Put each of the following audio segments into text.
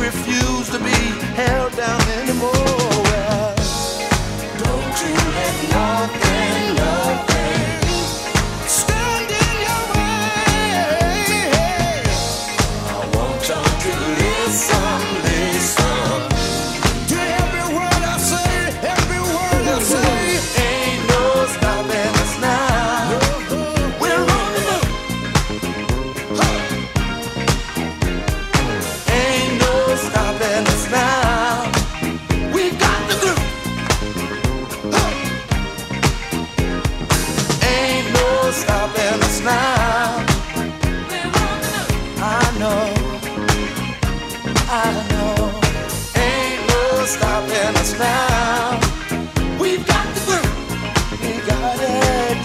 refuse to be held down anymore. Well, don't you let nothing, nothing stand in your way. I want y'all to listen stopping us now. We've got the groove. We got it.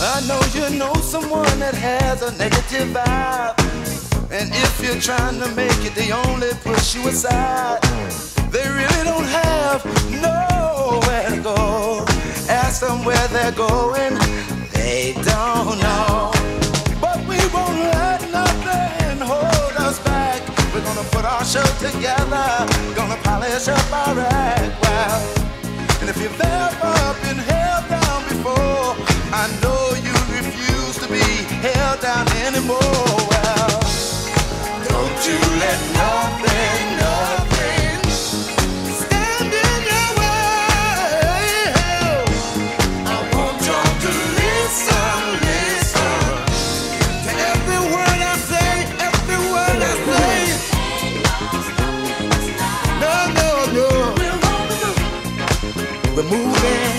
I know you know someone that has a negative vibe. And if you're trying to make it, they only push you aside. They really don't have nowhere to go. Ask them where they're going, they don't marshal together, gonna polish up our act well. And if you've ever been held down before, I know you refuse to be held down anymore. we're moving.